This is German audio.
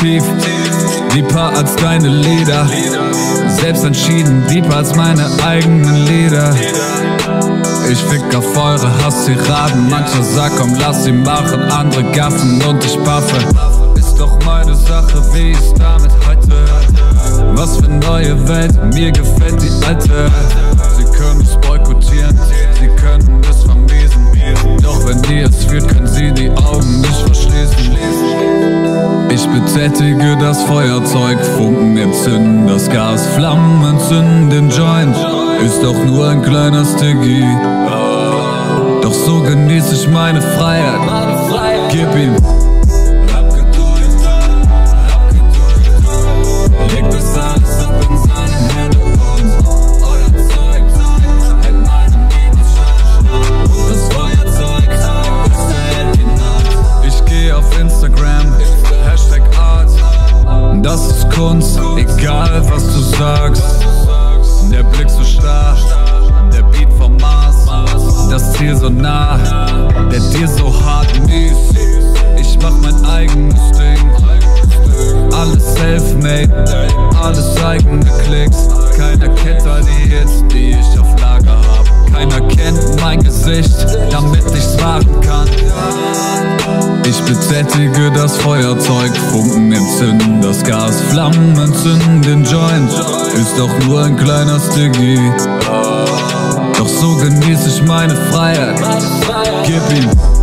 Deeper als deine Lieder. Selbst entschieden, deeper als meine eigenen Lieder. Ich fick auf eure Hasstiraden. Mancher sagt, komm, lass sie machen. Andere gaffen und ich baffe. Ist doch meine Sache, wie ich's damit heute. Was für neue Welt, mir gefällt die alte. Betätige das Feuerzeug, Funken entzünden das Gas, Flammen entzünden den Joint. Ist doch nur ein kleiner Sticky. Doch so genieße ich meine Freiheit. Gib ihm. Instagram. Das ist Kunst, egal was du sagst. Der Blick so starr, der Beat vom Mars. Das Ziel so nah, der Deal so hart mies. Ich mach mein eigenes Ding. Alles self-made, alles eigene Klicks. Keiner kennt all die Hits, die ich auf Lager hab. Keiner kennt mein Gesicht, damit ich's kann. Ich betätige das Feuerzeug, Funken entzünden das Gas, Flammen entzünden den Joint. Ist doch nur ein kleiner Sticky. Doch so genieße ich meine Freiheit. Gib ihm.